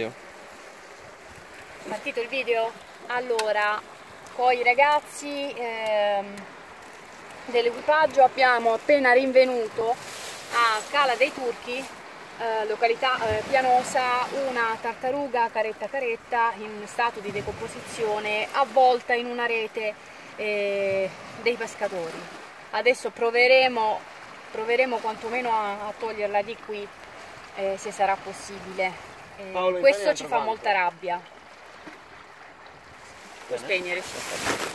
video. Partito il video? Allora, con i ragazzi ehm, dell'equipaggio abbiamo appena rinvenuto a Cala dei Turchi, eh, località eh, pianosa, una tartaruga caretta caretta in stato di decomposizione avvolta in una rete eh, dei pescatori. Adesso proveremo, proveremo quantomeno a, a toglierla di qui eh, se sarà possibile. Eh, Paolo, questo ci fa molta rabbia. Puoi spegnere.